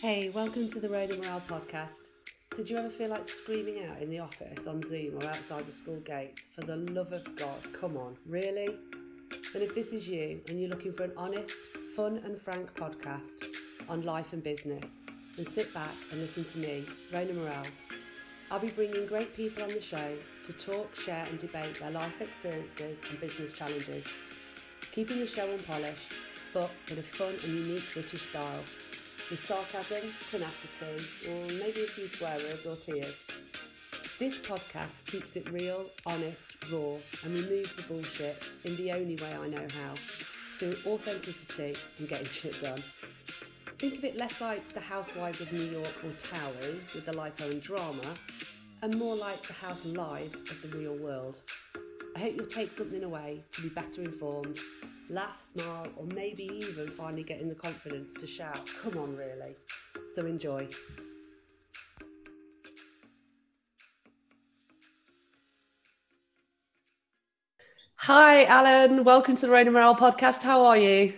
Hey, welcome to the Rhona Morrell podcast. So, do you ever feel like screaming out in the office, on Zoom, or outside the school gates? For the love of God, come on, really? Then, if this is you and you're looking for an honest, fun, and frank podcast on life and business, then sit back and listen to me, Rhona Morrell. I'll be bringing great people on the show to talk, share, and debate their life experiences and business challenges, keeping the show unpolished, but in a fun and unique British style with sarcasm, tenacity, or maybe a few swear words or tears. This podcast keeps it real, honest, raw, and removes the bullshit in the only way I know how, through authenticity and getting shit done. Think of it less like the Housewives of New York or Towie with the lipo and drama, and more like the house lives of the real world. I hope you'll take something away to be better informed laugh, smile, or maybe even finally getting the confidence to shout, come on, really. So enjoy. Hi, Alan. Welcome to the Rhona Morrell podcast. How are you?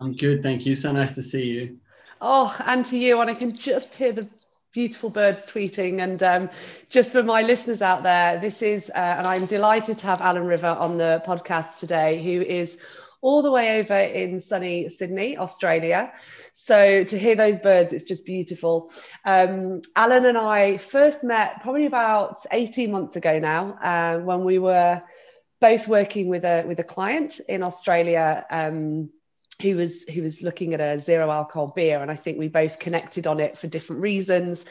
I'm good, thank you. So nice to see you. Oh, and to you. And I can just hear the beautiful birds tweeting. And um, just for my listeners out there, this is, uh, and I'm delighted to have Alan Riva on the podcast today, who is all the way over in sunny Sydney, Australia. So to hear those birds, it's just beautiful. Um, Alan and I first met probably about 18 months ago now, uh, when we were both working with a with a client in Australia. Um, who was who was looking at a zero alcohol beer and i think we both connected on it for different reasons.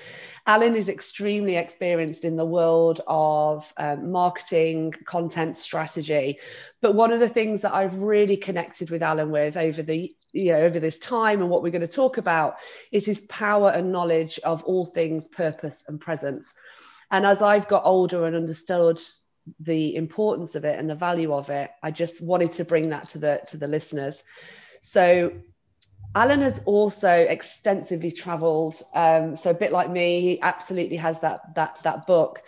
Alan is extremely experienced in the world of um, marketing content strategy. But one of the things that i've really connected with alan with over the you know over this time and what we're going to talk about is his power and knowledge of all things purpose and presence. And as i've got older and understood the importance of it and the value of it i just wanted to bring that to the to the listeners so Alan has also extensively travelled. Um, so a bit like me, he absolutely has that that that book,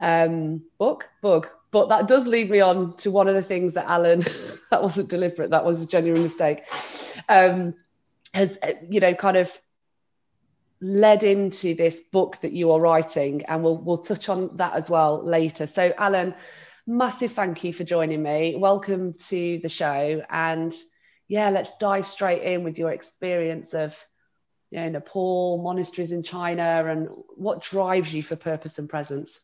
um, book, book. But that does lead me on to one of the things that Alan, that wasn't deliberate, that was a genuine mistake, um, has you know kind of led into this book that you are writing, and we'll we'll touch on that as well later. So Alan, massive thank you for joining me. Welcome to the show and yeah, let's dive straight in with your experience of you know, Nepal, monasteries in China, and what drives you for purpose and presence?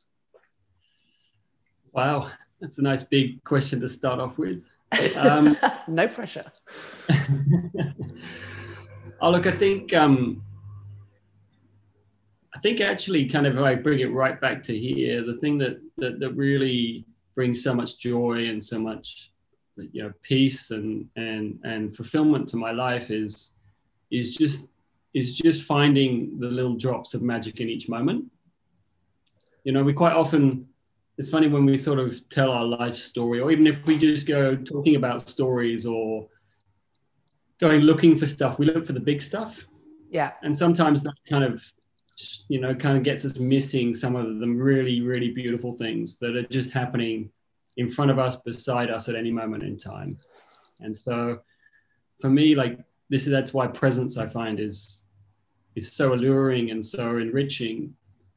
Wow, that's a nice big question to start off with. Um, no pressure. oh, look, I think um, I think actually, kind of, if I bring it right back to here, the thing that that, that really brings so much joy and so much you know peace and and and fulfillment to my life is is just is just finding the little drops of magic in each moment. You know we quite often it's funny when we sort of tell our life story or even if we just go talking about stories or going looking for stuff we look for the big stuff. Yeah. And sometimes that kind of you know kind of gets us missing some of the really really beautiful things that are just happening in front of us, beside us at any moment in time. And so for me, like this is that's why presence I find is is so alluring and so enriching,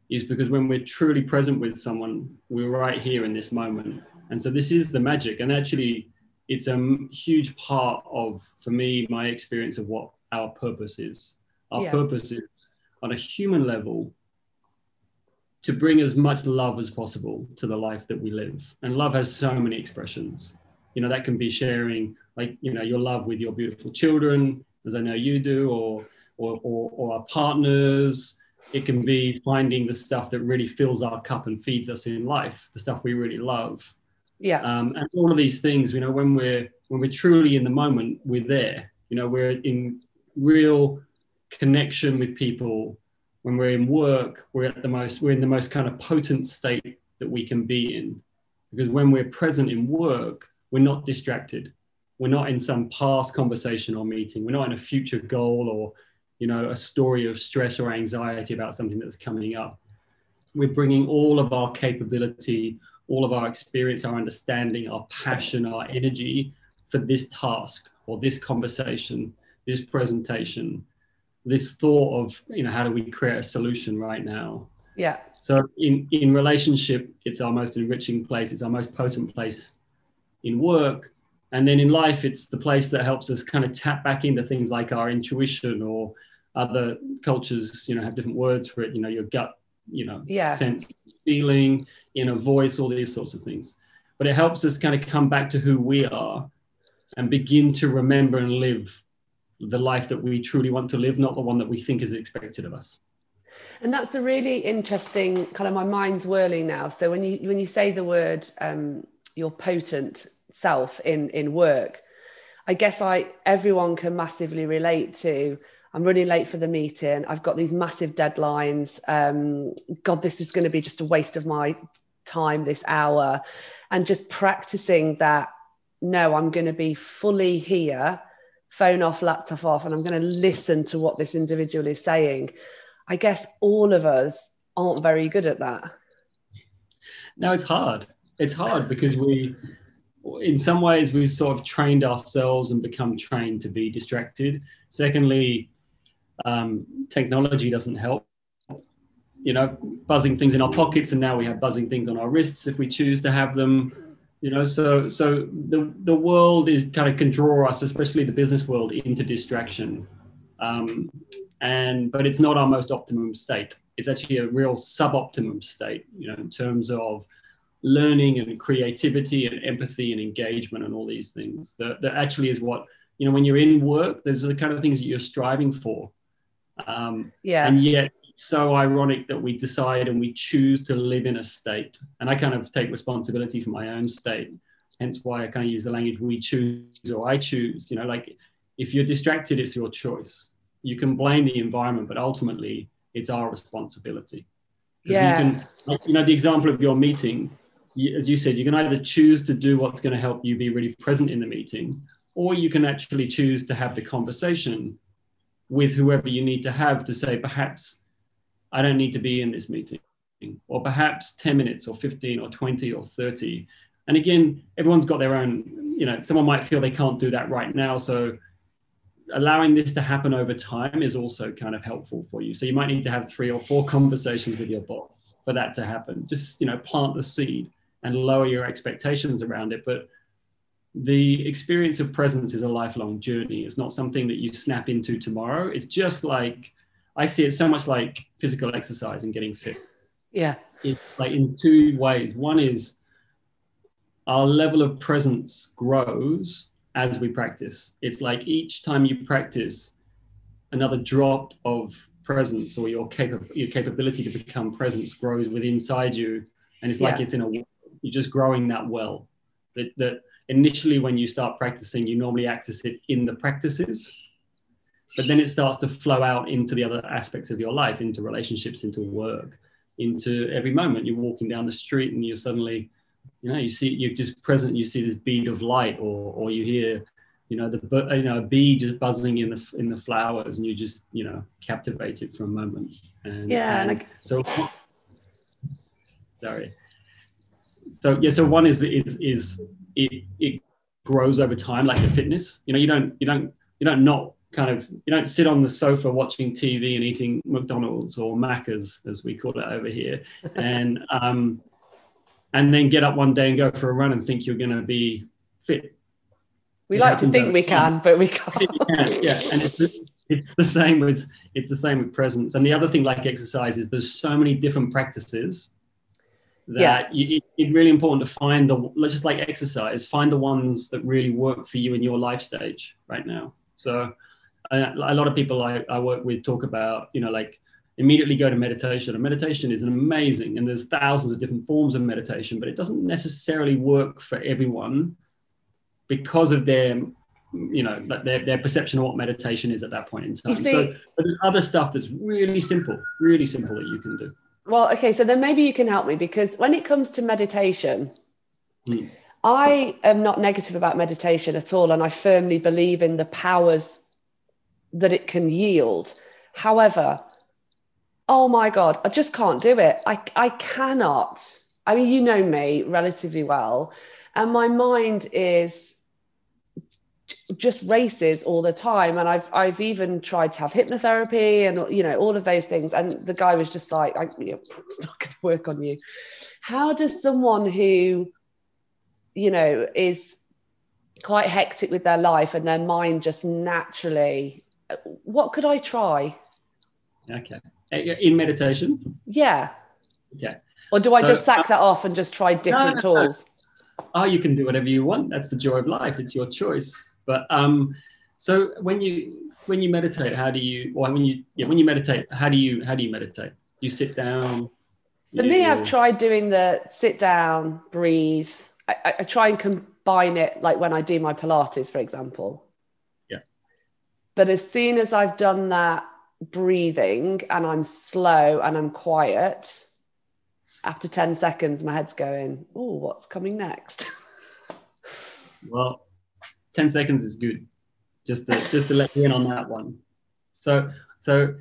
is because when we're truly present with someone, we're right here in this moment. And so this is the magic. And actually it's a huge part of for me my experience of what our purpose is. Our yeah. purpose is on a human level to bring as much love as possible to the life that we live. And love has so many expressions. You know, that can be sharing, like, you know, your love with your beautiful children, as I know you do, or, or, or, or our partners. It can be finding the stuff that really fills our cup and feeds us in life, the stuff we really love. Yeah. Um, and all of these things, you know, when we're when we're truly in the moment, we're there. You know, we're in real connection with people when we're in work, we're at the most, we're in the most kind of potent state that we can be in. Because when we're present in work, we're not distracted. We're not in some past conversation or meeting. We're not in a future goal or, you know, a story of stress or anxiety about something that's coming up. We're bringing all of our capability, all of our experience, our understanding, our passion, our energy for this task or this conversation, this presentation, this thought of you know how do we create a solution right now? Yeah. So in in relationship it's our most enriching place it's our most potent place in work. And then in life it's the place that helps us kind of tap back into things like our intuition or other cultures you know have different words for it you know your gut you know yeah. sense feeling inner voice all these sorts of things. But it helps us kind of come back to who we are and begin to remember and live the life that we truly want to live not the one that we think is expected of us. And that's a really interesting kind of my mind's whirling now. So when you when you say the word um, your potent self in in work i guess i everyone can massively relate to i'm running late for the meeting i've got these massive deadlines um, god this is going to be just a waste of my time this hour. And just practicing that no i'm going to be fully here phone off laptop off and i'm going to listen to what this individual is saying. I guess all of us aren't very good at that. No it's hard. It's hard because we in some ways we've sort of trained ourselves and become trained to be distracted. Secondly um, technology doesn't help. You know buzzing things in our pockets and now we have buzzing things on our wrists if we choose to have them you know so so the the world is kind of can draw us especially the business world into distraction. Um, and but it's not our most optimum state. It's actually a real suboptimum state you know in terms of learning and creativity and empathy and engagement and all these things. That, that actually is what you know when you're in work there's the kind of things that you're striving for. Um, yeah. and yet so ironic that we decide and we choose to live in a state and i kind of take responsibility for my own state hence why i kind of use the language we choose or i choose you know like if you're distracted it's your choice you can blame the environment but ultimately it's our responsibility yeah. you can like, you know the example of your meeting as you said, you can either choose to do what's going to help you be really present in the meeting, or you can actually choose to have the conversation with whoever you need to have to say, perhaps I don't need to be in this meeting, or perhaps 10 minutes, or 15, or 20, or 30. And again, everyone's got their own, you know, someone might feel they can't do that right now. So allowing this to happen over time is also kind of helpful for you. So you might need to have three or four conversations with your boss for that to happen. Just, you know, plant the seed and lower your expectations around it. But the experience of presence is a lifelong journey. It's not something that you snap into tomorrow. It's just like I see it so much like physical exercise and getting fit. Yeah. It's like in two ways. One is our level of presence grows as we practice. It's like each time you practice, another drop of presence or your, your capability to become presence grows within inside you. And it's like yeah. it's in a you're just growing that well. That, that initially, when you start practicing, you normally access it in the practices, but then it starts to flow out into the other aspects of your life, into relationships, into work, into every moment. You're walking down the street and you're suddenly, you know, you see, you're just present, you see this bead of light, or, or you hear, you know, the you know a bee just buzzing in the in the flowers, and you just you know captivated for a moment. And, yeah, and, so sorry so yeah so one is is is it, it grows over time like your fitness you know you don't you don't you don't not kind of you don't sit on the sofa watching tv and eating mcdonald's or macca's as we call it over here and um and then get up one day and go for a run and think you're going to be fit. We it like to think we can but we can't. Can, yeah and it's, it's the same with it's the same with presence and the other thing like exercise is there's so many different practices that yeah. you, it's really important to find the let's just like exercise find the ones that really work for you in your life stage right now. So a lot of people I, I work with talk about you know like immediately go to meditation. And meditation is an amazing and there's thousands of different forms of meditation but it doesn't necessarily work for everyone because of their you know their, their perception of what meditation is at that point in time. See, so but there's other stuff that's really simple really simple that you can do. Well, okay, so then maybe you can help me because when it comes to meditation, mm. I am not negative about meditation at all, and I firmly believe in the powers that it can yield. However, oh my God, I just can't do it. I, I cannot. I mean, you know me relatively well, and my mind is just races all the time and i've i've even tried to have hypnotherapy and you know all of those things and the guy was just like I, it's not going to work on you how does someone who you know is quite hectic with their life and their mind just naturally what could i try okay in meditation yeah okay or do i so, just sack uh, that off and just try different no, no, tools no. oh you can do whatever you want that's the joy of life it's your choice but um, so when you when you meditate, how do you? Well, when you yeah, when you meditate, how do you how do you meditate? Do you sit down? For me, I've tried doing the sit down, breathe. I, I try and combine it, like when I do my Pilates, for example. But as soon as I've done that breathing and I'm slow and I'm quiet, after 10 seconds, my head's going, oh, what's coming next? well, 10 seconds is good. Just to just to let you in on that one. So so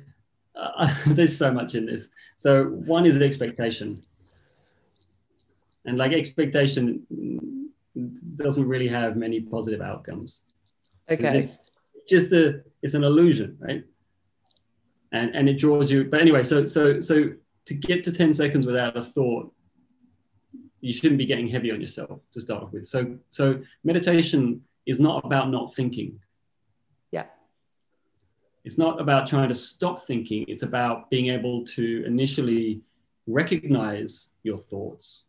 uh, there's so much in this. So one is expectation. And like expectation doesn't really have many positive outcomes. Okay. it's just a it's an illusion right and and it draws you but anyway so so so to get to 10 seconds without a thought you shouldn't be getting heavy on yourself to start with so so meditation is not about not thinking. Yeah. It's not about trying to stop thinking. It's about being able to initially recognize your thoughts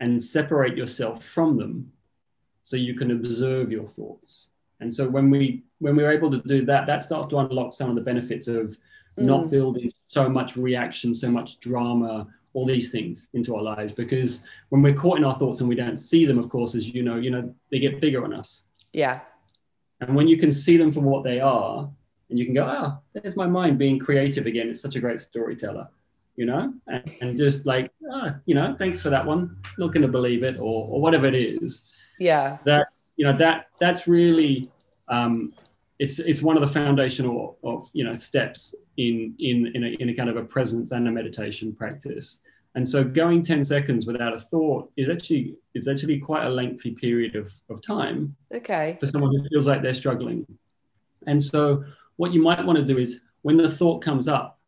and separate yourself from them so you can observe your thoughts. And so when we when we're able to do that, that starts to unlock some of the benefits of mm. not building so much reaction, so much drama, all these things into our lives. Because when we're caught in our thoughts and we don't see them of course as you know you know they get bigger on us. Yeah. And when you can see them for what they are and you can go ah oh, there's my mind being creative again. It's such a great storyteller you know? And, and just like ah, you know thanks for that one. Not going to believe it or, or whatever it is. Yeah. That you know that that's really um, it's it's one of the foundational of you know steps in in in a, in a kind of a presence and a meditation practice. And so going 10 seconds without a thought is actually it's actually quite a lengthy period of, of time okay. for someone who feels like they're struggling. And so what you might want to do is when the thought comes up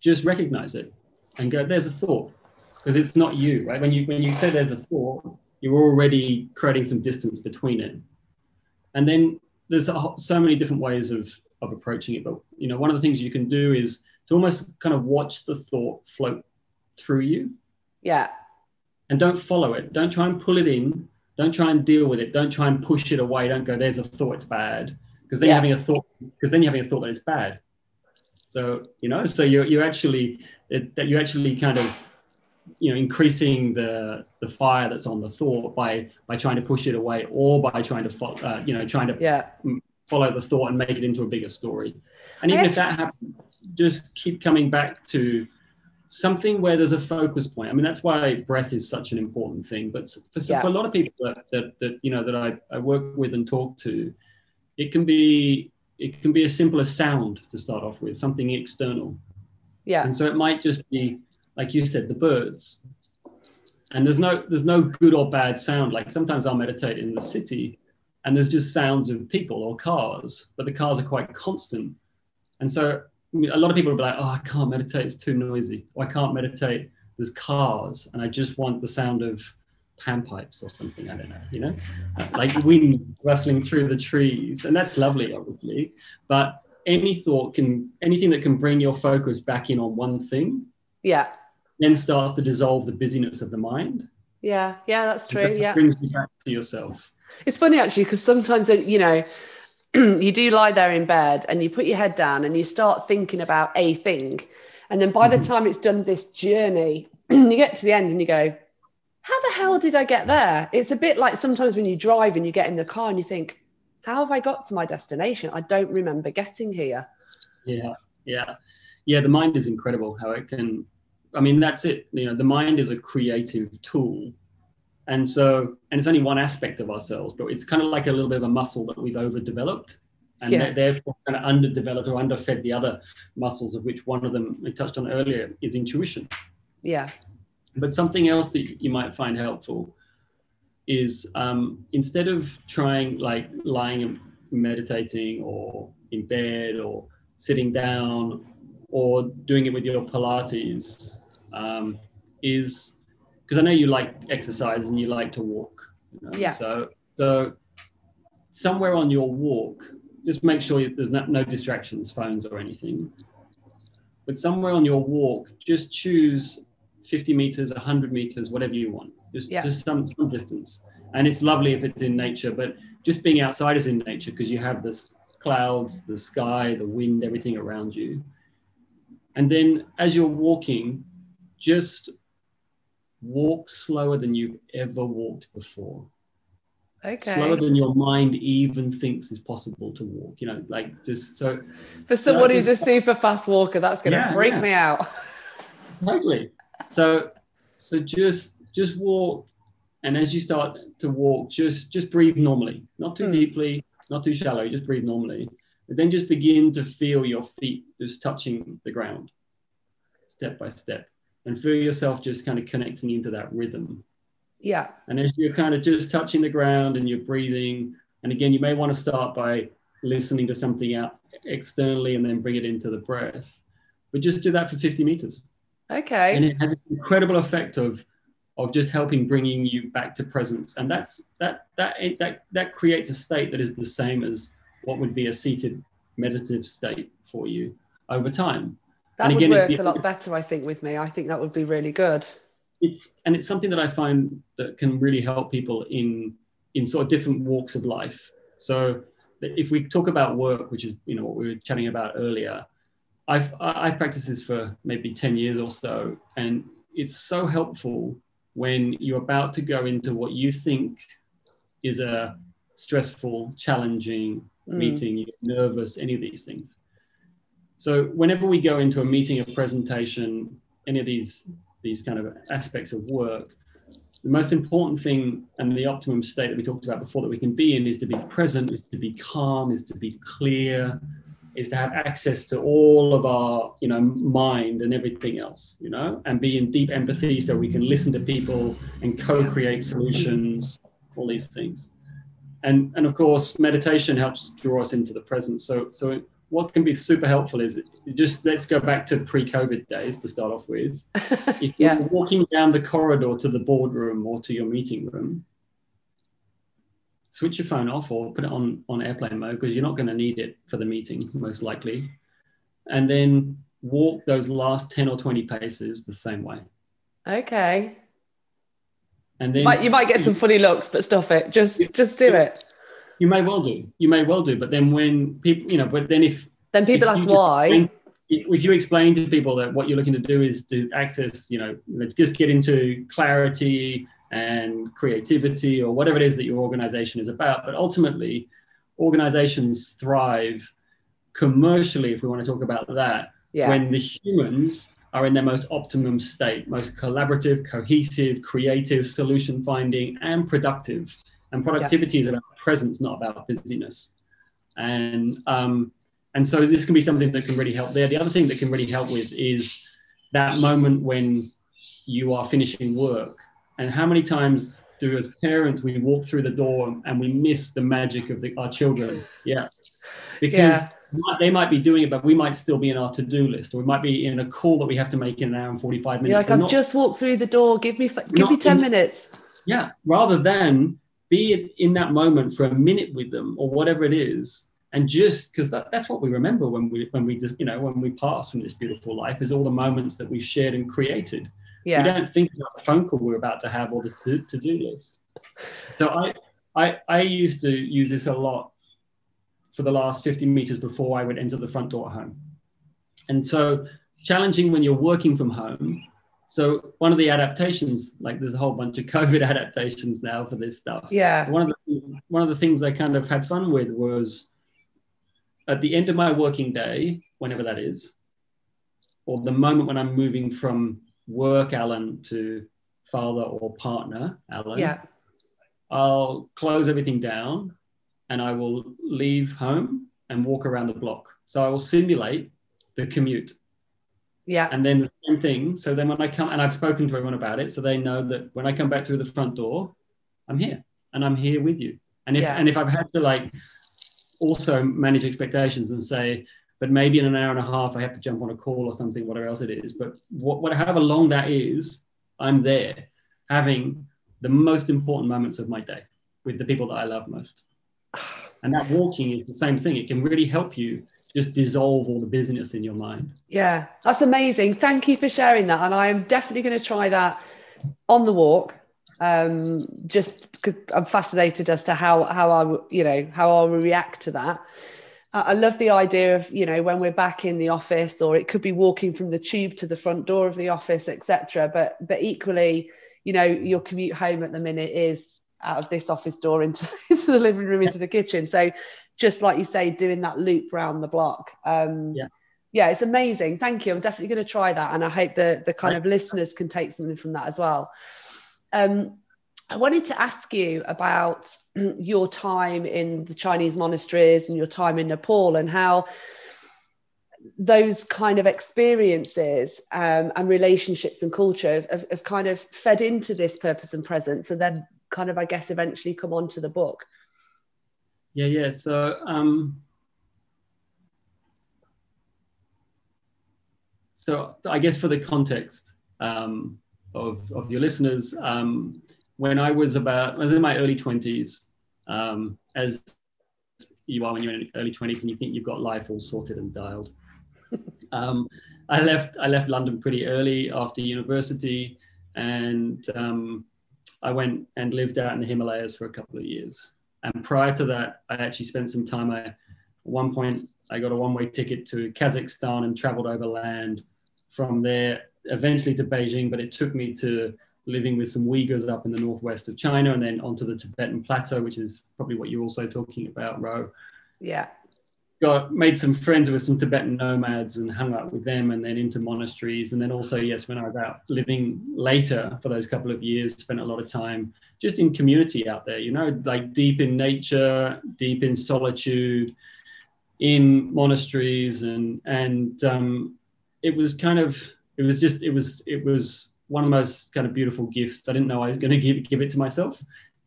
just recognize it and go there's a thought because it's not you right? When you when you say there's a thought you're already creating some distance between it and then there's a, so many different ways of of approaching it. But you know, one of the things you can do is to almost kind of watch the thought float through you. Yeah. And don't follow it. Don't try and pull it in. Don't try and deal with it. Don't try and push it away. Don't go, there's a thought, it's bad. Because then yeah. you're having a thought, because then you're having a thought that it's bad. So, you know, so you're, you're actually, that you actually kind of you know increasing the the fire that's on the thought by by trying to push it away or by trying to follow uh, you know trying to yeah. follow the thought and make it into a bigger story and even if that happens just keep coming back to something where there's a focus point i mean that's why breath is such an important thing but for, yeah. for a lot of people that, that, that you know that I, I work with and talk to it can be it can be as simple as sound to start off with something external yeah and so it might just be like you said, the birds. And there's no there's no good or bad sound. Like sometimes I'll meditate in the city and there's just sounds of people or cars, but the cars are quite constant. And so a lot of people will be like, oh, I can't meditate, it's too noisy. Or I can't meditate, there's cars, and I just want the sound of panpipes or something, I don't know, you know, like wind rustling through the trees. And that's lovely, obviously. But any thought can, anything that can bring your focus back in on one thing. Yeah then starts to dissolve the busyness of the mind. Yeah, yeah, that's true. yeah, brings you back to yourself. It's funny actually because sometimes you know you do lie there in bed and you put your head down and you start thinking about a thing, and then by mm-hmm. the time it's done this journey, you get to the end and you go, "How the hell did I get there?" It's a bit like sometimes when you drive and you get in the car and you think, "How have I got to my destination? I don't remember getting here." Yeah, yeah, yeah. The mind is incredible how it can I mean, that's it. You know, the mind is a creative tool. And so, and it's only one aspect of ourselves, but it's kind of like a little bit of a muscle that we've overdeveloped and yeah. therefore kind of underdeveloped or underfed the other muscles, of which one of them we touched on earlier is intuition. Yeah. But something else that you might find helpful is um, instead of trying like lying and meditating or in bed or sitting down or doing it with your Pilates, um, is because I know you like exercise and you like to walk. You know? Yeah. So so somewhere on your walk, just make sure there's no, no distractions, phones or anything. But somewhere on your walk, just choose 50 meters, 100 meters, whatever you want. Just Yeah. just some some distance. And it's lovely if it's in nature, but just being outside is in nature because you have this clouds, the sky, the wind, everything around you. And then as you're walking, just walk slower than you've ever walked before. Okay. Slower than your mind even thinks is possible to walk. You know, like just so For someone who's a super fast walker, that's going to Yeah, freak yeah. me out. totally. So so just just walk and as you start to walk, just just breathe normally. Not too Hmm. deeply, not too shallow, just breathe normally. But then just begin to feel your feet just touching the ground step by step and feel yourself just kind of connecting into that rhythm. Yeah. And as you're kind of just touching the ground and you're breathing, and again, you may want to start by listening to something out externally and then bring it into the breath. But just do that for 50 meters. Okay. And it has an incredible effect of of just helping bringing you back to presence. And that's that that that that creates a state that is the same as what would be a seated meditative state for you over time. That and would work the- a lot better, I think, with me. I think that would be really good. it's and it's something that I find that can really help people in in sort of different walks of life. So if we talk about work, which is you know what we were chatting about earlier, I've I- I've practiced this for maybe ten years or so, and it's so helpful when you're about to go into what you think is a stressful, challenging Mm. meeting, you're nervous, any of these things. So whenever we go into a meeting, a presentation, any of these these kind of aspects of work, the most important thing and the optimum state that we talked about before that we can be in is to be present, is to be calm, is to be clear, is to have access to all of our, you know, mind and everything else, you know, and be in deep empathy so we can listen to people and co-create solutions, all these things. And and of course, meditation helps draw us into the present. So so what can be super helpful is just let's go back to pre-COVID days to start off with if you're walking down the corridor to the boardroom or to your meeting room, switch your phone off or put it on, on airplane mode because you're not going to need it for the meeting, most likely. And then walk those last 10 or 20 paces the same way. Okay. And then Might, you might get some funny looks, but stuff it. Just just do it. You may well do. You may well do. But then when people, you know, but then if Then people if ask why. explain- if you explain to people that what you're looking to do is to access, you know, let's just get into clarity and creativity or whatever it is that your organization is about. But ultimately, organizations thrive commercially, if we want to talk about that, Yeah. when the humans are in their most optimum state, most collaborative, cohesive, creative, solution finding, and productive. And productivity is about presence, not about busyness. And um, and so this can be something that can really help there. The other thing that can really help with is that moment when you are finishing work. And how many times do as parents we walk through the door and we miss the magic of the, our children? Yeah. Because Yeah. they might be doing it, but we might still be in our to-do list, or we might be in a call that we have to make in an hour and 45 minutes. You're like, I've not- just walked through the door. Give me give me 10 in- minutes. yeah, rather than be in that moment for a minute with them or whatever it is, and just because that, that's what we remember when we when we just you know when we pass from this beautiful life is all the moments that we've shared and created. Yeah. We don't think about the phone call we're about to have or the to, to-do list. So I, I I used to use this a lot for the last 50 meters before I would enter the front door at home. And so challenging when you're working from home. So one of the adaptations, like there's a whole bunch of COVID adaptations now for this stuff. Yeah. One of the one of the things I kind of had fun with was at the end of my working day, whenever that is, or the moment when I'm moving from work Alan to father or partner Alan, Yeah. I'll close everything down and I will leave home and walk around the block. So I will simulate the commute Yeah. and then the same thing. So then when I come and I've spoken to everyone about it, so they know that when I come back through the front door, I'm here and I'm here with you. And if Yeah. and if I've had to like also manage expectations and say, but maybe in an hour and a half I have to jump on a call or something, whatever else it is. But what, what however long that is, I'm there having the most important moments of my day with the people that I love most. And that walking is the same thing. It can really help you just dissolve all the busyness in your mind. Yeah, that's amazing. Thank you for sharing that. And I am definitely going to try that on the walk. Um, just because I'm fascinated as to how how I you know how I'll react to that. I I love the idea of you know when we're back in the office, or it could be walking from the tube to the front door of the office, etc. But but equally, you know, your commute home at the minute is out of this office door into, into the living room, into the kitchen. So just like you say, doing that loop round the block. Um, Yeah. yeah, it's amazing. Thank you. I'm definitely going to try that, and I hope the the kind of listeners can take something from that as well. Um, I wanted to ask you about your time in the Chinese monasteries and your time in Nepal, and how those kind of experiences um, and relationships and culture have, have, have kind of fed into this purpose and presence, and then kind of, I guess, eventually come onto the book. Yeah, yeah. So um so I guess for the context um, of, of your listeners, um, when I was about, I was in my early 20s, um, as you are when you're in your early 20s and you think you've got life all sorted and dialed. um, I left, I left London pretty early after university and um, I went and lived out in the Himalayas for a couple of years. And prior to that, I actually spent some time. I, at one point, I got a one-way ticket to Kazakhstan and traveled overland from there, eventually to Beijing. But it took me to living with some Uyghurs up in the northwest of China, and then onto the Tibetan Plateau, which is probably what you're also talking about, Ro. Yeah. Got made some friends with some Tibetan nomads and hung out with them, and then into monasteries, and then also yes, when I was out living later for those couple of years, spent a lot of time just in community out there. You know, like deep in nature, deep in solitude, in monasteries, and and um, it was kind of it was just it was it was one of the most kind of beautiful gifts. I didn't know I was going to give give it to myself.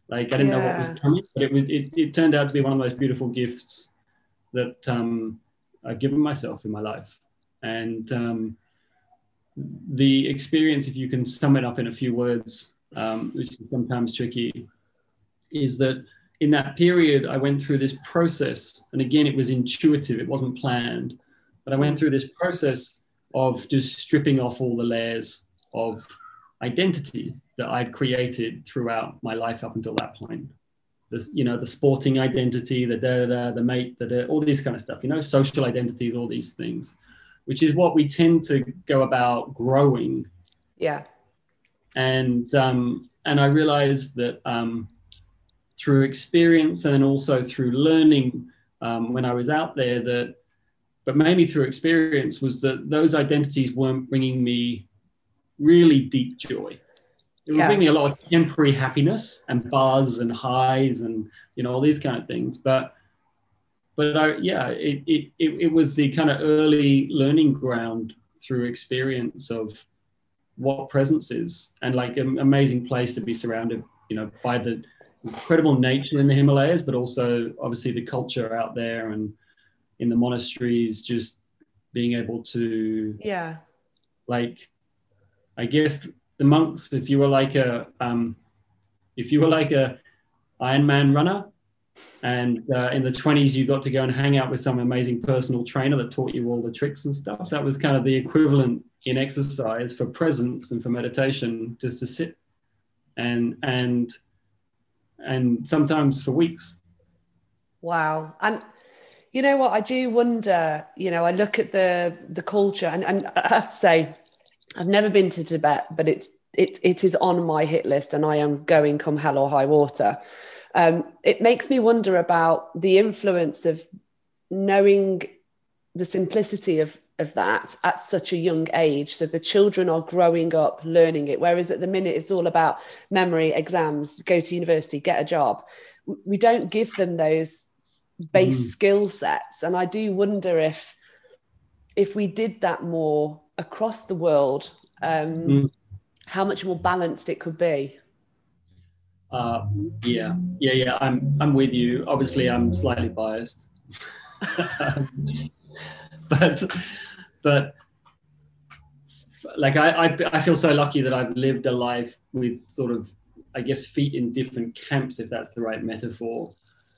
Like I didn't know what was coming, but it was it, it turned out to be one of the most beautiful gifts that um, I've given myself in my life. And um, the experience, if you can sum it up in a few words, um, which is sometimes tricky, is that in that period I went through this process, and again it was intuitive, it wasn't planned, but I went through this process of just stripping off all the layers of identity that I'd created throughout my life up until that point. This, you know, the sporting identity, the da da the mate, the da, all this kind of stuff. You know, social identities, all these things, which is what we tend to go about growing. Yeah. And um, and I realized that um, through experience and also through learning um, when I was out there that, but mainly through experience, was that those identities weren't bringing me really deep joy. It would Yeah. bring me a lot of temporary happiness and buzz and highs and you know all these kind of things. But but I yeah, it it it, it was the kind of early learning ground through experience of what presence is and like an amazing place to be surrounded you know by the incredible nature in the himalayas but also obviously the culture out there and in the monasteries just being able to Yeah. like i guess the monks if you were like a um if you were like a ironman runner and uh, in the 20s you got to go and hang out with some amazing personal trainer that taught you all the tricks and stuff that was kind of the equivalent in exercise for presence and for meditation just to sit and and and sometimes for weeks Wow. And you know what? I do wonder, you know, I look at the the culture and, and I have to say, I've never been to Tibet, but it's it, it is on my hit list and I am going come hell or high water. Um, it makes me wonder about the influence of knowing the simplicity of of that at such a young age that the children are growing up learning it whereas at the minute it's all about memory exams go to university get a job we don't give them those base Mm. skill sets and i do wonder if if we did that more across the world um Mm. how much more balanced it could be uh, yeah, yeah, yeah. I'm I'm with you. Obviously, I'm slightly biased, but but like I, I I feel so lucky that I've lived a life with sort of I guess feet in different camps, if that's the right metaphor.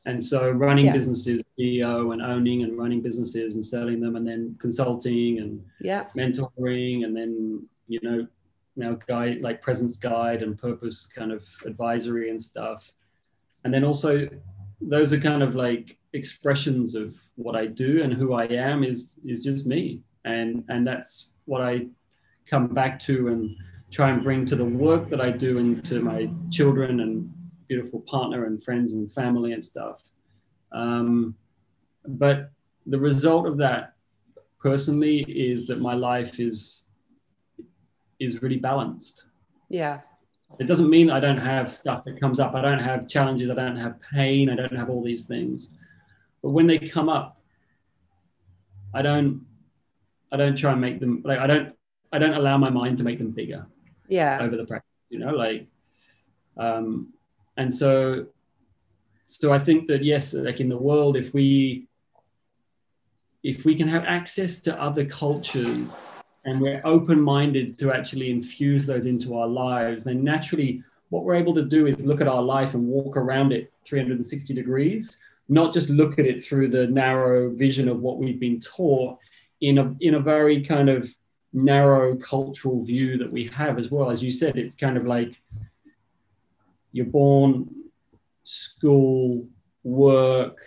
And so running yeah. businesses, CEO and owning and running businesses and selling them and then consulting and yeah. mentoring and then, you know, now guide like presence guide and purpose kind of advisory and stuff. And then also those are kind of like expressions of what I do and who I am is is just me. And and that's what I come back to and try and bring to the work that I do and to my children and beautiful partner and friends and family and stuff. Um, but the result of that personally is that my life is is really balanced. Yeah. It doesn't mean I don't have stuff that comes up. I don't have challenges. I don't have pain. I don't have all these things. But when they come up, I don't I don't try and make them like I don't I don't allow my mind to make them bigger. Yeah. Over the practice, you know, like um and so so I think that yes, like in the world, if we if we can have access to other cultures and we're open-minded to actually infuse those into our lives, then naturally what we're able to do is look at our life and walk around it 360 degrees, not just look at it through the narrow vision of what we've been taught in a in a very kind of narrow cultural view that we have as well. As you said, it's kind of like you're born, school, work,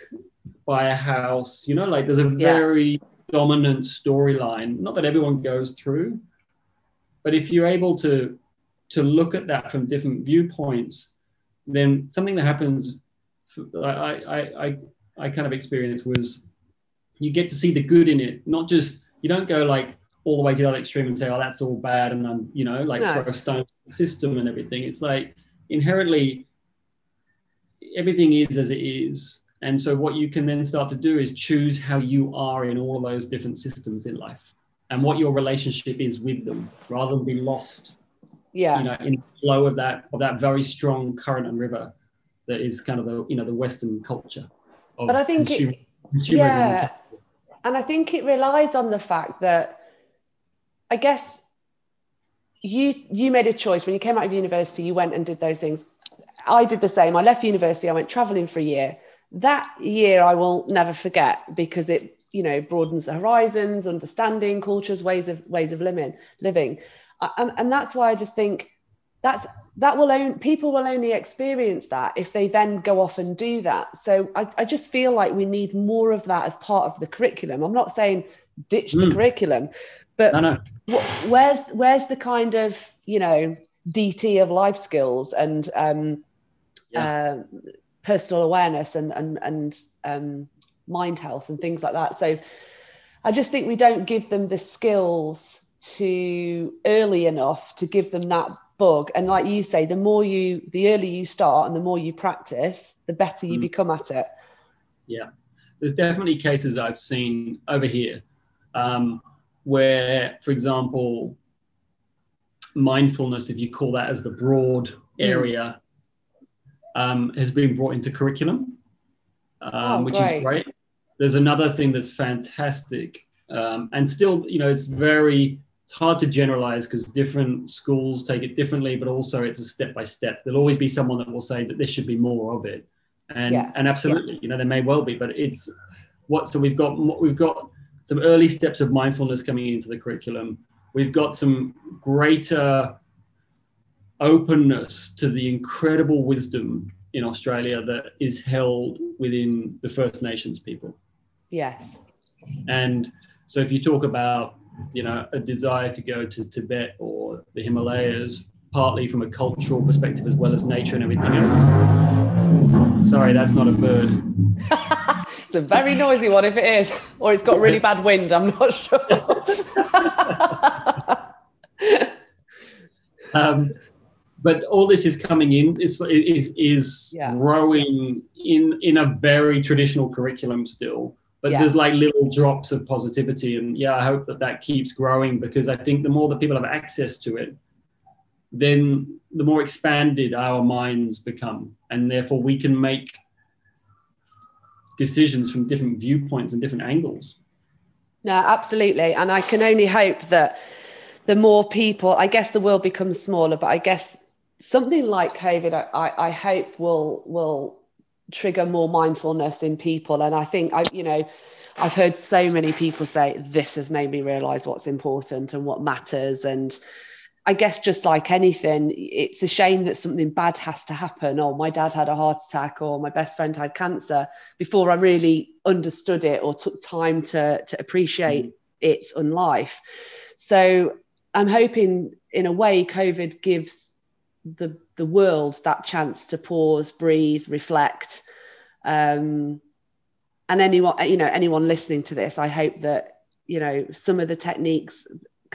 buy a house. You know, like there's a very yeah. dominant storyline. Not that everyone goes through, but if you're able to to look at that from different viewpoints, then something that happens. I I I I kind of experienced was you get to see the good in it, not just you don't go like all the way to the other extreme and say, oh, that's all bad, and then you know, like no. throw a stone system and everything. It's like inherently everything is as it is. And so what you can then start to do is choose how you are in all those different systems in life and what your relationship is with them rather than be lost yeah. you know in the flow of that of that very strong current and river that is kind of the you know the western culture but i think consumer, it, yeah and i think it relies on the fact that i guess you you made a choice. When you came out of university you went and did those things. I did the same. I left university. I went traveling for a year. That year i will never forget because it you know broadens the horizons understanding cultures ways of ways of living living. And, and that's why i just think that's that will only people will only experience that if they then go off and do that. So I, I just feel like we need more of that as part of the curriculum. I'm not saying ditch the mm. curriculum but no, no. where's where's the kind of you know DT of life skills and um, yeah. uh, personal awareness and and and um, mind health and things like that. So I just think we don't give them the skills to early enough to give them that bug. And like you say, the more you, the earlier you start and the more you practice, the better you mm. become at it. Yeah, there's definitely cases I've seen over here. Um, where, for example, mindfulness, if you call that as the broad hmm. area, mm. um, has been brought into curriculum, um, oh, which great. is great. There's another thing that's fantastic, um, and still, you know, it's very it's hard to generalize because different schools take it differently, but also it's a step by step. There'll always be someone that will say that there should be more of it, and yeah. and absolutely, yeah. you know, there may well be, but it's what. So we've got we've got some early steps of mindfulness coming into the curriculum. We've got some greater openness to the incredible wisdom in Australia that is held within the First Nations people. Yes. And so if you talk about, you know, a desire to go to Tibet or the Himalayas, partly from a cultural perspective as well as nature and everything else. Sorry, that's not a bird. A very noisy one if it is, or it's got really bad wind. I'm not sure. um, but all this is coming in is is, is yeah. growing in in a very traditional curriculum still but yeah. there's like little drops of positivity and yeah i hope that that keeps growing because i think the more that people have access to it then the more expanded our minds become, and therefore we can make decisions from different viewpoints and different angles. No, absolutely. And I can only hope that the more people, I guess the world becomes smaller, but I guess something like COVID, I, I hope will will trigger more mindfulness in people. And I think I, you know, I've heard so many people say this has made me realize what's important and what matters. And I guess just like anything, it's a shame that something bad has to happen. Or my dad had a heart attack, or my best friend had cancer before I really understood it or took time to, to appreciate mm. it on life. So I'm hoping, in a way, COVID gives the the world that chance to pause, breathe, reflect. Um, and anyone, you know, anyone listening to this, I hope that you know some of the techniques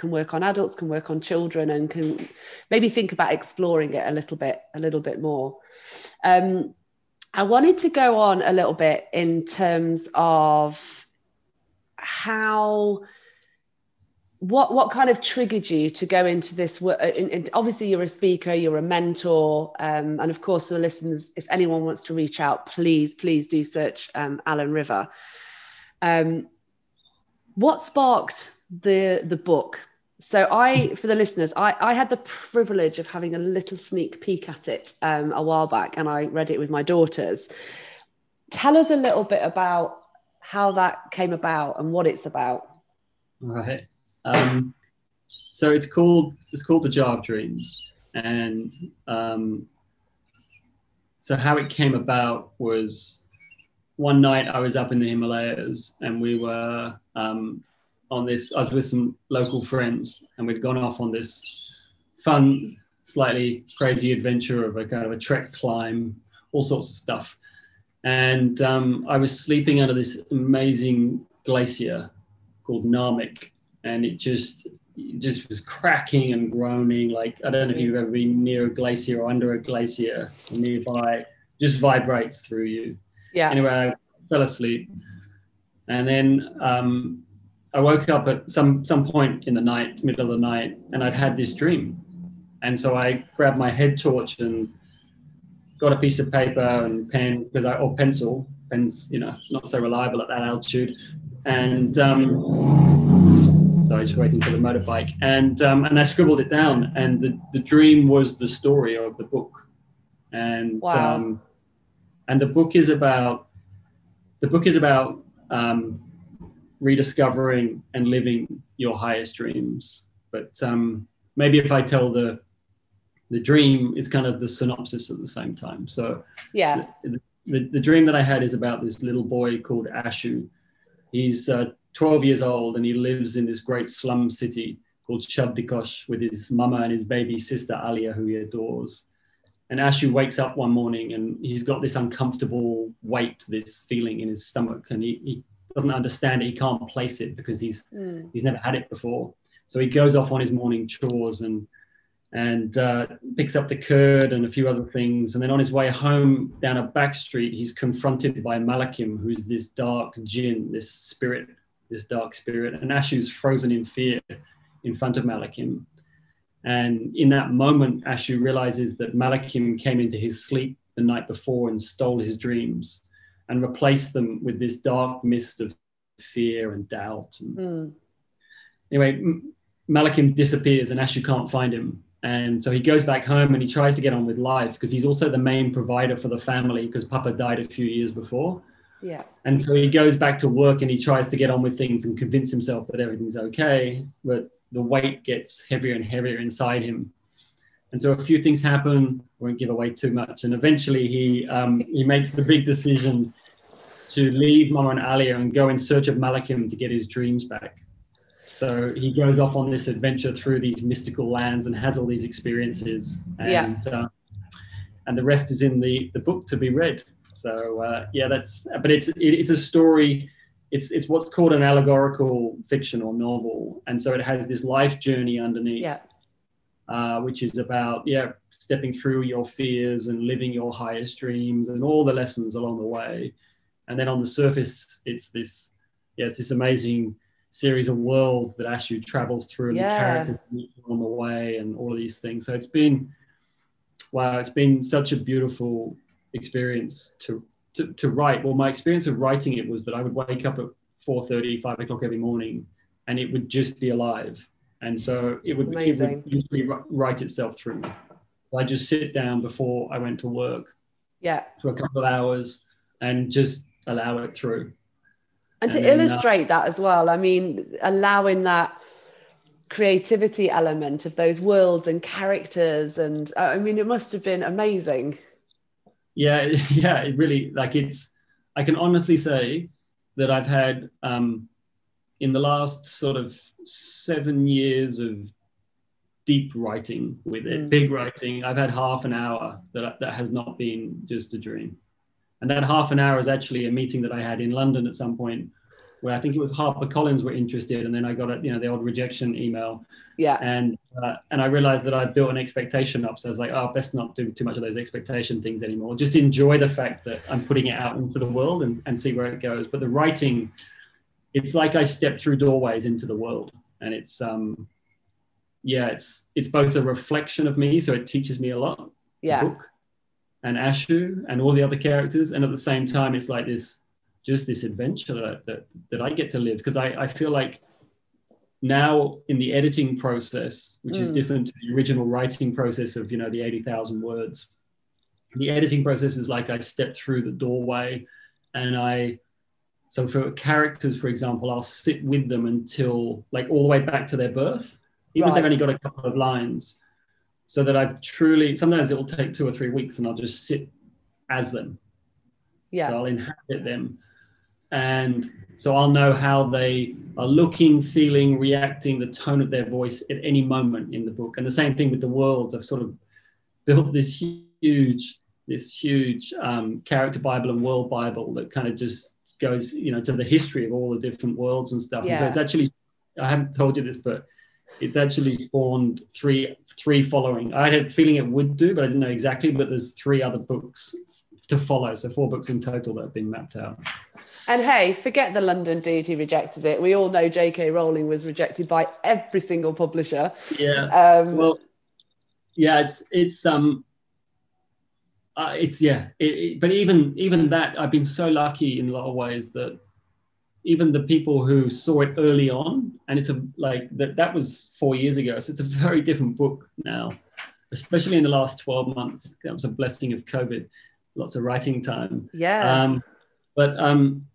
can work on adults, can work on children, and can maybe think about exploring it a little bit, a little bit more. Um, I wanted to go on a little bit in terms of how what what kind of triggered you to go into this work uh, obviously you're a speaker you're a mentor um, and of course the listeners if anyone wants to reach out please please do search um, Alan Riva um, what sparked the the book so i for the listeners I, I had the privilege of having a little sneak peek at it um, a while back and i read it with my daughters. Tell us a little bit about how that came about and what it's about. Right. Um, so it's called it's called the jar of dreams and um, so how it came about was one night i was up in the himalayas and we were um, on this, I was with some local friends and we'd gone off on this fun, slightly crazy adventure of a kind of a trek climb, all sorts of stuff. And um, I was sleeping under this amazing glacier called Namik, and it just it just was cracking and groaning. Like I don't know if you've ever been near a glacier or under a glacier nearby, just vibrates through you. Yeah. Anyway, I fell asleep, and then um, I woke up at some some point in the night, middle of the night, and I'd had this dream. And so I grabbed my head torch and got a piece of paper and pen because I, or pencil. Pens, you know, not so reliable at that altitude. And um, so I was waiting for the motorbike, and um, and I scribbled it down. And the, the dream was the story of the book. And wow. um, and the book is about the book is about um, rediscovering and living your highest dreams. But um, maybe if I tell the the dream, it's kind of the synopsis at the same time. So yeah, the, the, the dream that I had is about this little boy called Ashu. He's uh, 12 years old and he lives in this great slum city called Shabdikosh with his mama and his baby sister Alia, who he adores. And Ashu wakes up one morning and he's got this uncomfortable weight, this feeling in his stomach, and he, he doesn't understand it. He can't place it because he's mm. he's never had it before. So he goes off on his morning chores and and uh, picks up the curd and a few other things. And then on his way home down a back street, he's confronted by Malakim, who's this dark jinn, this spirit, this dark spirit. And Ashu's frozen in fear in front of Malakim. And in that moment, Ashu realizes that Malakim came into his sleep the night before and stole his dreams and replace them with this dark mist of fear and doubt. And mm. Anyway, Malakim disappears and Ashu can't find him. And so he goes back home and he tries to get on with life because he's also the main provider for the family because Papa died a few years before. Yeah. And so he goes back to work and he tries to get on with things and convince himself that everything's okay. But the weight gets heavier and heavier inside him. And so a few things happen. Won't give away too much. And eventually he um, he makes the big decision to leave Mama and Alia and go in search of Malakim to get his dreams back. So he goes off on this adventure through these mystical lands and has all these experiences. And yeah. uh, and the rest is in the the book to be read. So uh, yeah, that's but it's it, it's a story. It's it's what's called an allegorical fiction or novel, and so it has this life journey underneath. Yeah uh, which is about yeah stepping through your fears and living your highest dreams and all the lessons along the way. And then on the surface, it's this yeah it's this amazing series of worlds that Ashu travels through and Yeah. the characters meet on the way and all of these things. So it's been wow, it's been such a beautiful experience to to, to write. Well, my experience of writing it was that I would wake up at 4:30, 5 o'clock every morning, and it would just be alive. And so it would, it would usually write itself through. I just sit down before I went to work Yeah. for a couple of hours and just allow it through. And to And then, uh, illustrate that as well, I mean, allowing that creativity element of those worlds and characters. And uh, I mean, it must have been amazing. Yeah, yeah, it really like it's. I can honestly say that I've had um, in the last sort of seven years of deep writing with it, Mm. big writing. I've had half an hour that that has not been just a dream, and that half an hour is actually a meeting that I had in London at some point, where I think it was Harper Collins were interested, and then I got a you know the old rejection email, Yeah. and uh, and I realized that I'd built an expectation up. So I was like, oh, best not do too much of those expectation things anymore. Just enjoy the fact that I'm putting it out into the world and, and see where it goes. But the writing, it's like I step through doorways into the world, and it's um, yeah, it's it's both a reflection of me, so it teaches me a lot. Yeah. book and Ashu and all the other characters, and at the same time, it's like this just this adventure that that, that I get to live because I, I feel like now in the editing process, which is Mm. different to the original writing process of you know the eighty thousand words, the editing process is like I step through the doorway, and I. So for characters, for example, I'll sit with them until like all the way back to their birth, even if they've only got a couple of lines, so that I've truly. Sometimes it will take two or three weeks, and I'll just sit as them. Yeah. So I'll inhabit them. And so I'll know how they are looking, feeling, reacting, the tone of their voice at any moment in the book. And the same thing with the worlds. I've sort of built this huge, this huge um, character Bible and world Bible that kind of just goes, you know, to the history of all the different worlds and stuff. And so it's actually, I haven't told you this, but it's actually spawned three three following. I had a feeling it would do, but I didn't know exactly. But there's three other books to follow, so four books in total that have been mapped out. And hey, forget the London dude who rejected it. We all know J.K. Rowling was rejected by every single publisher. Yeah. Um, Well, yeah, it's it's um, uh, it's yeah, it, it- but even even that, I've been so lucky in a lot of ways that even the people who saw it early on, and it's a like that that was four years ago, so it's a very different book now, especially in the last twelve months. That was a blessing of COVID, lots of writing time. yeah. Um, but um,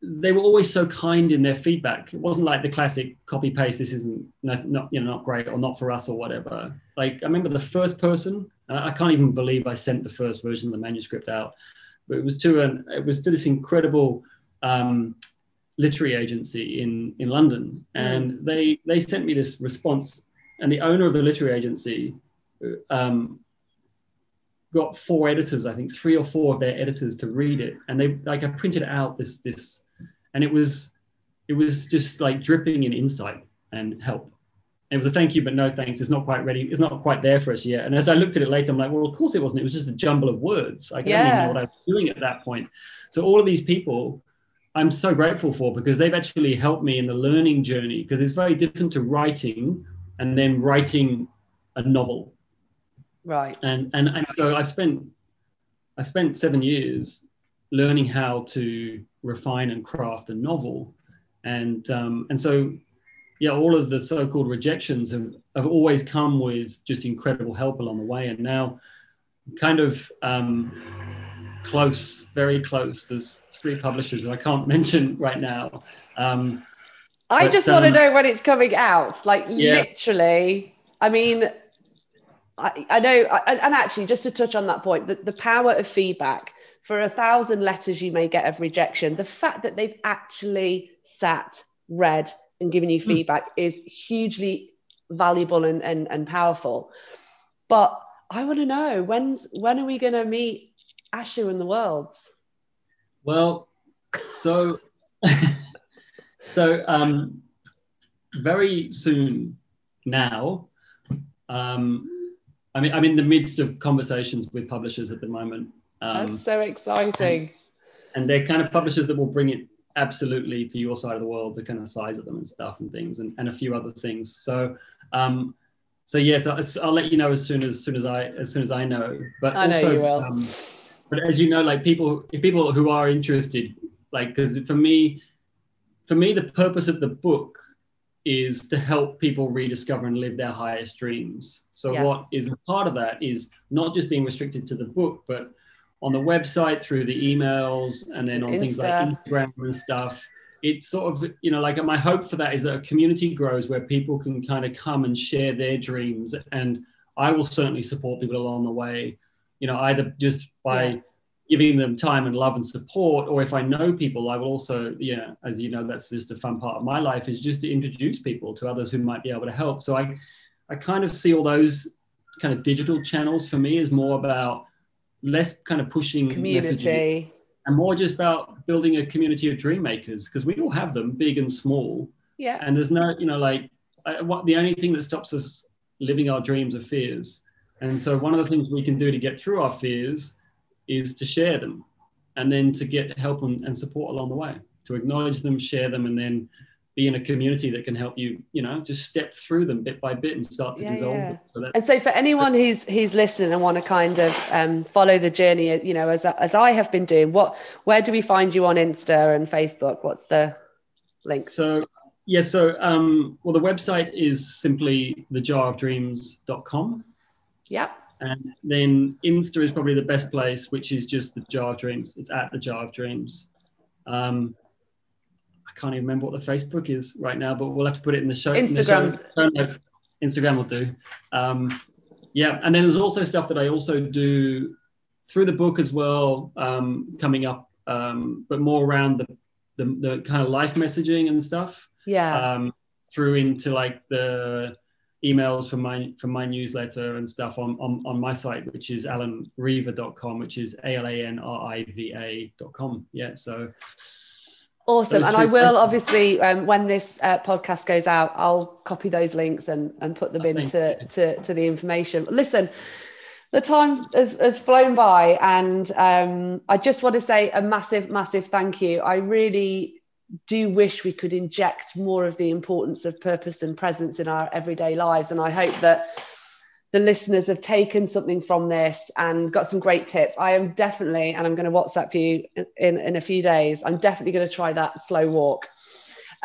they were always so kind in their feedback. It wasn't like the classic copy paste. This isn't not, not you know not great or not for us or whatever. Like I remember the first person. I can't even believe I sent the first version of the manuscript out, but it was to an it was to this incredible um, literary agency in in London, and they they sent me this response. And the owner of the literary agency um, got four editors, I think three or four of their editors to read it, and they like I printed out this this, and it was it was just like dripping in insight and help. It was a thank you, but no thanks. It's not quite ready. It's not quite there for us yet. And as I looked at it later, I'm like, well, of course it wasn't. It was just a jumble of words. I didn't even know what I was doing at that point. So all of these people, I'm so grateful for because they've actually helped me in the learning journey because it's very different to writing and then writing a novel right. and and and so I spent I spent seven years learning how to refine and craft a novel, and um, and so yeah, all of the so-called rejections have have always come with just incredible help along the way, and now kind of um, close, very close. There's three publishers who I can't mention right now. Um, I But, just want to um, know when it's coming out. Like Yeah. literally, I mean, I, I know, I, and actually, just to touch on that point, the, the power of feedback for a thousand letters you may get of rejection, the fact that they've actually sat, read, and given you Hmm. feedback is hugely valuable and, and, and powerful. But I want to know when's when are we going to meet Ashu in the world? Well, so so um, very soon now. Um, I mean, I'm in the midst of conversations with publishers at the moment, um, That's so exciting. and they're kind of publishers that will bring it absolutely to your side of the world, the kind of size of them and stuff and things, and, and a few other things. So, um, so yes, I'll, I'll let you know as soon as, soon as I as soon as I know. But I know also, you will. Um, but as you know, like people, if people who are interested, like because for me, for me, the purpose of the book is to help people rediscover and live their highest dreams. So Yeah. what is a part of that is not just being restricted to the book, but on the website through the emails and then on things like Instagram and stuff. It's sort of, you know, like my hope for that is that a community grows where people can kind of come and share their dreams. And I will certainly support people along the way, you know, either just by Yeah. giving them time and love and support, or if I know people, I will also, yeah, as you know, that's just a fun part of my life is just to introduce people to others who might be able to help. So I, I kind of see all those kind of digital channels for me is more about less kind of pushing messages and more just about building a community of dream makers because we all have them, big and small. Yeah. And there's no, you know, like I, what the only thing that stops us living our dreams are fears. And so one of the things we can do to get through our fears is to share them and then to get help and, and support along the way, to acknowledge them, share them, and then be in a community that can help you, you know, just step through them bit by bit and start to Yeah, dissolve yeah. them. So that, And so, for anyone who's who's listening and want to kind of um, follow the journey, you know, as as I have been doing, what where do we find you on Insta and Facebook? What's the link? So yeah, so um, well, the website is simply thejarofdreams.com. Yep. And then Insta is probably the best place, which is just the Jar of Dreams. It's at the Jar of Dreams. Um, I can't even remember what the Facebook is right now, but we'll have to put it in the show. in the show- show notes. Instagram will do. Um, yeah, and then there's also stuff that I also do through the book as well, um, coming up, um, but more around the, the the kind of life messaging and stuff Yeah. um, through into like the emails from my from my newsletter and stuff on on, on my site which is alanriva.com which is a-l-a-n-r-i-v-a.com yeah so Awesome. And I will obviously, um, when this uh, podcast goes out, I'll copy those links and, and put them Oh, into to, to the information. Listen, the time has, has flown by, and um, I just want to say a massive, massive thank you. I really do wish we could inject more of the importance of purpose and presence in our everyday lives. And I hope that the listeners have taken something from this and got some great tips. I am definitely, and I'm going to WhatsApp you in, in a few days, I'm definitely going to try that slow walk.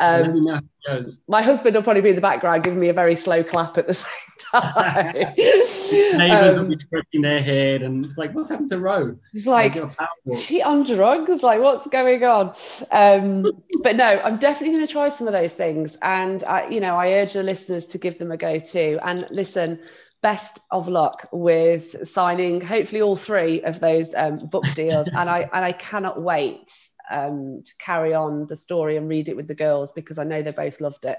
Um, know how it goes. my husband will probably be in the background giving me a very slow clap at the same time. neighbors will Um, be scratching their head and it's like what's happened to Ro It's like, Like, power is walks. she on drugs? Like, what's going on? Um, but no, I'm definitely going to try some of those things. And, I, you know, I urge the listeners to give them a go too. And listen, best of luck with signing hopefully all three of those um, book deals. and I and I cannot wait um, to carry on the story and read it with the girls because I know they both loved it.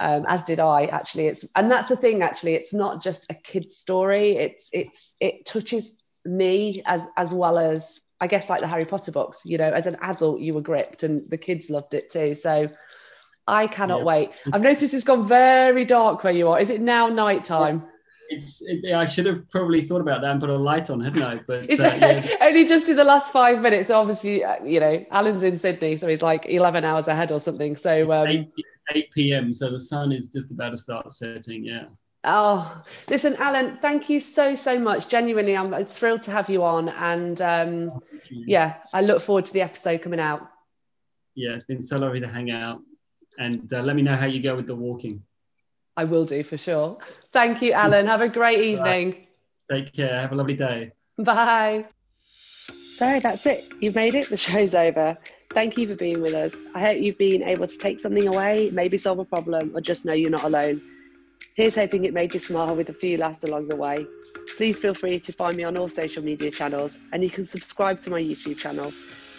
Um, as did I actually. It's and that's the thing actually. It's not just a kid's story. It's it's it touches me as as well as I guess like the Harry Potter books. You know, as an adult, you were gripped, and the kids loved it too. So I cannot Yeah. wait. I've noticed it's gone very dark where you are. Is it now night time? It's it, I should have probably thought about that and put a light on hadn't I but uh, yeah, only just in the last five minutes. Obviously, uh, you know, Alan's in Sydney, so he's like 11 hours ahead or something. So, um, 8, 8 p.m so the sun is just about to start setting yeah oh, listen, Alan, thank you so, so much. Genuinely, I'm thrilled to have you on. And um, yeah, I look forward to the episode coming out. yeah it's been so lovely to hang out and uh, let me know how you go with the walking I will do for sure. Thank you, Alan. Have a great evening. take care have a lovely day Bye. So that's it. You've made it. The show's over. Thank you for being with us. I hope you've been able to take something away, maybe solve a problem, or just know you're not alone. Here's hoping it made you smile with a few laughs along the way. Please feel free to find me on all social media channels, and you can subscribe to my YouTube channel.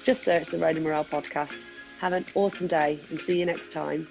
Just search the Rhona Morrell podcast. Have an awesome day and see you next time.